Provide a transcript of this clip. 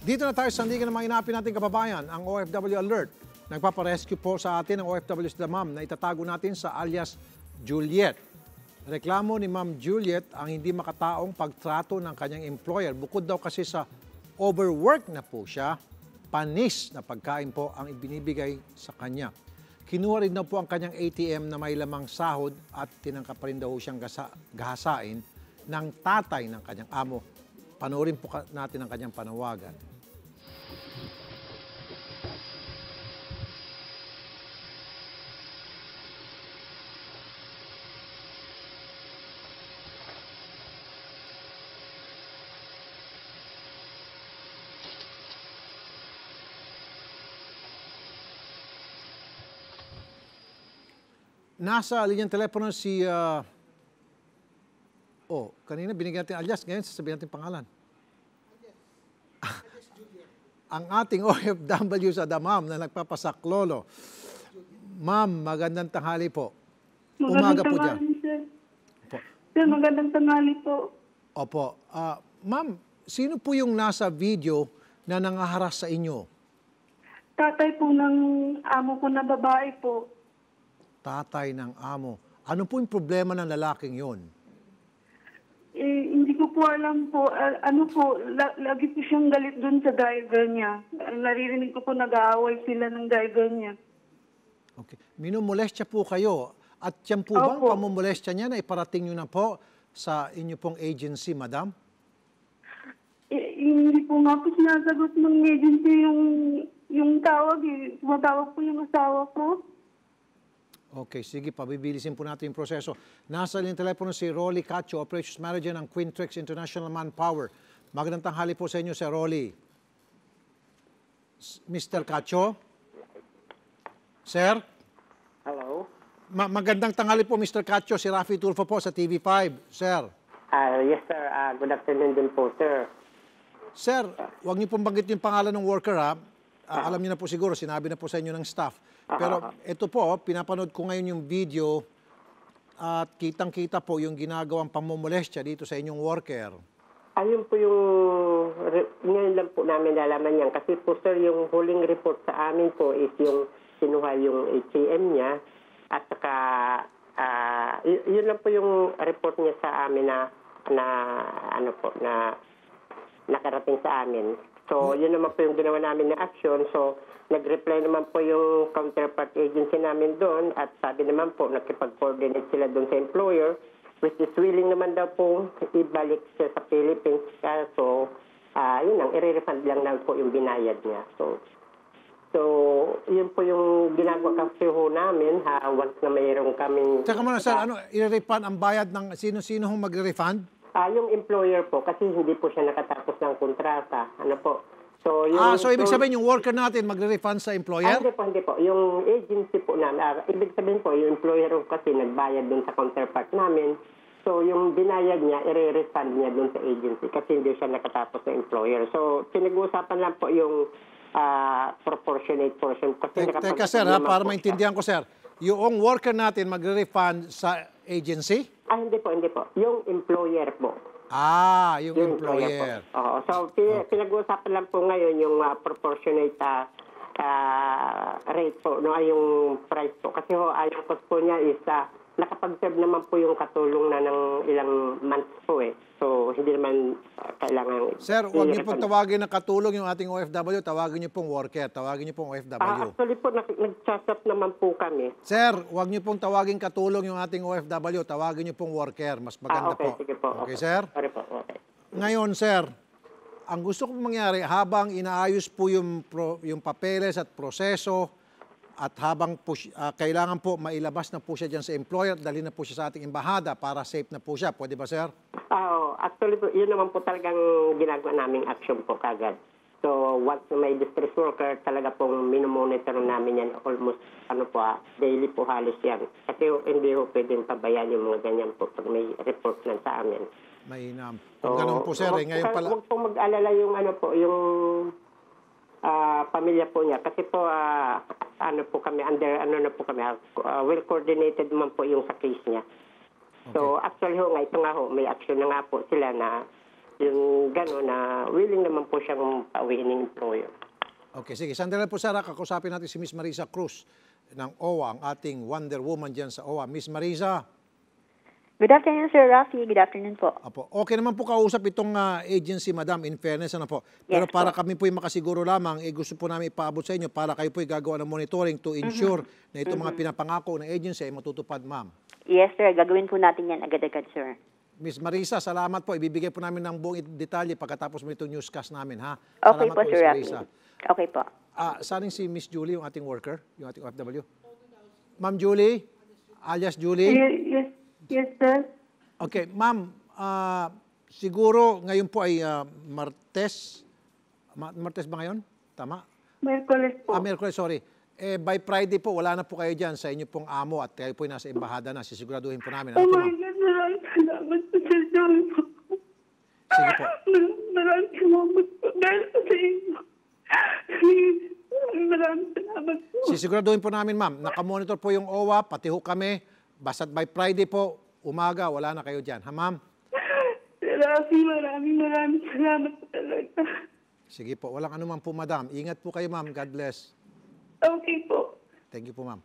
Dito na tayo sa hindi na mainapin natin kababayan, ang OFW Alert. Nagpaparescue po sa atin ang OFW sila ma'am na itatago natin sa alias Juliet. Reklamo ni Ma'am Juliet ang hindi makataong pagtrato ng kanyang employer. Bukod daw kasi sa overwork na po siya, panis na pagkain po ang ibinibigay sa kanya. Kinuha rin daw po ang kanyang ATM na may lamang sahod at tinangka pa rin daw siyang gasa, gahasain ng tatay ng kanyang amo. Panoorin po natin ang kanyang panawagan. Nasa linyang telepono si... ah, oh, kanina binigyan natin alias, ngayon sasabihin natin pangalan. Ang ating OFW sa Damam na nagpapasaklolo. Ma'am, magandang tanghali po. Umaga po dyan. sir. Po. Sir, magandang tanghali po. Opo. Ah, ma'am, sino po yung nasa video na nangaharas sa inyo? Tatay po ng amo ko na babae po. Tatay ng amo. Ano po yung problema ng lalaking yon? Eh, hindi ko po alam po. Ah, ano po, la- lagi po siyang galit dun sa driver niya. Naririnig ko po nag-aaway sila ng driver niya. Okay. Minumolestya po kayo. At yan po bang pamumolestya niya na iparating nyo na po sa inyo pong agency, madam? Eh, hindi po nga po sinasagot ng agency yung yung tawag eh. Tumatawag po yung asawa ko. Okay, sige, pabibilisin po natin yung proseso. Nasa linyang telepono si Rolly Cacho, Operations Manager ng Quintrix International Manpower. Magandang tanghali po sa inyo, Sir Rolly. S- Mr. Cacho? Sir? Hello. Ma- magandang tanghali po, Mr. Cacho. Si Rafi Tulfo po sa TV5. Sir? Ah, yes, sir. Ah, good afternoon din po, sir. Sir, huwag niyo pong banggit yung pangalan ng worker ha. Ah, alam niyo na po siguro, sinabi na po sa inyo ng staff. Pero ito po, pinapanood ko ngayon yung video at kitang-kita po yung ginagawang pamumulestya dito sa inyong worker. Ayun po yung, ngayon lang po namin nalaman yan. Kasi po, sir, yung huling report sa amin po is yung sinuha yung ATM niya. At saka, ah, y- yun lang po yung report niya sa amin na, na ano po, na nakarating sa amin. So, yun naman po yung ginawa namin na action. So, nag-reply naman po yung counterpart agency namin doon at sabi naman po, nakipag-coordinate sila doon sa employer which is willing naman daw po ibalik siya sa Philippines. Kaso, ah yun lang, i-refund lang lang po yung binayad niya. So, so yun po yung ginagawa kasi ho namin ha, once na mayroong kaming... Teka muna sir, ano, i-refund ang bayad ng sino-sino hong magre-refund? Ah, yung employer po, kasi hindi po siya nakatapos ng kontrata. Ano po? So, yung Ah, so ibig sabihin yung worker natin magre-refund sa Ah, employer? hindi po, hindi po. Yung agency po namin, ah, ibig sabihin po, yung employer kasi nagbayad dun sa counterpart namin. So, yung binayad niya, i-refund niya dun sa agency kasi hindi siya nakatapos sa employer. So, pinag-uusapan lang po yung ah, proportionate portion. Kasi Te- Teka sir ha, para maintindihan ko sir. Yung worker natin magre-refund sa agency? Ah, hindi po, hindi po. Yung employer po. Ah, yung Yung employer. po. Oo. So, pi- pinag-uusapan lang po ngayon yung ah, proportionate ah, ah, rate po, no, yung price po. Kasi ho, ayon ko po niya is ah, nakapag-serve naman po yung katulong na ng ilang months po eh. So, hindi naman ah, kailangan... Sir, huwag niyo pong tawagin na katulong yung ating OFW, tawagin niyo pong worker, tawagin niyo pong Ah, OFW. actually po, nag- nag-chat naman po kami. Sir, huwag niyo pong tawagin katulong yung ating OFW, tawagin niyo pong worker. Mas maganda ah, okay, po. sige po. Okay, sir? Sorry po, okay. Ngayon, sir, ang gusto kong mangyari, habang inaayos po yung, pro- yung papeles at proseso, at habang po, ah, kailangan po mailabas na po siya dyan sa employer, dali na po siya sa ating embahada para safe na po siya. Pwede ba, sir? Oo. actually po, yun naman po talagang ginagawa naming action po kagad. So, once may distress worker, talaga pong minomonitor namin yan almost, ano po, ah, daily po halos yan. Kasi hindi ho pwedeng pabayaan yung mga ganyan po pag may report lang sa amin. Mainam. Kung ganun po, sir, eh, ngayon pala... Huwag po mag-alala yung ano po, yung ah, pamilya po niya. Kasi po, ah, ano po kami, under, ano na po kami, ah, well coordinated man po yung sa case niya. So, actually ho, nga, ito nga ho, may action na nga po sila na yung gano'n na willing naman po siyang pauwiin ng employer. Okay, sige. Sandali po, Sarah. Kakusapin natin si Miss Marisa Cruz ng OWA, ang ating Wonder Woman dyan sa OWA. Miss Marisa, Good afternoon, Sir Rafi. Good afternoon po. Apo. Okay naman po kausap itong ah, agency, madam, in fairness, ano po. Pero Yes para po. kami po makasiguro lamang, eh, gusto po namin ipaabot sa inyo para kayo po gagawa ng monitoring to ensure na itong mga pinapangako ng agency ay matutupad, ma'am. Yes, sir. Gagawin po natin yan agad-agad, sir. Miss Marisa, salamat po. Ibibigay po namin ng buong detalye pagkatapos mo itong newscast namin, ha? Okay salamat po, Sir Miss Rafi. Marisa. Okay po. Ah, saling si Miss Julie, yung ating worker, yung ating OFW. Ma'am Julie, alias Julie. Yes, yes, yes, sir. Okay, ma'am, ah, siguro ngayon po ay ah, Martes. Ma- Martes ba ngayon? Tama? Merkules po. Ah, Merkules, sorry. Eh, by Friday po, wala na po kayo dyan sa inyo pong amo at kayo po nasa embahada na. Sisiguraduhin po namin. oh Ano po, my? God, maraming salamat po, Sir John. Sige po. Mar- Maraming salamat po. Dahil sa inyo. Maraming salamat po. Sisiguraduhin po namin, ma'am. Nakamonitor po yung OWA, pati ho kami. Basta't by Friday po, umaga, wala na kayo dyan. Ha, ma'am? Rafi, maraming maraming salamat po talaga. Sige po. Walang anuman po, madam. Ingat po kayo, ma'am. God bless. Okay po. Thank you po, ma'am.